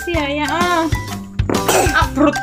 rahasia ya, ya ah. ah Abrut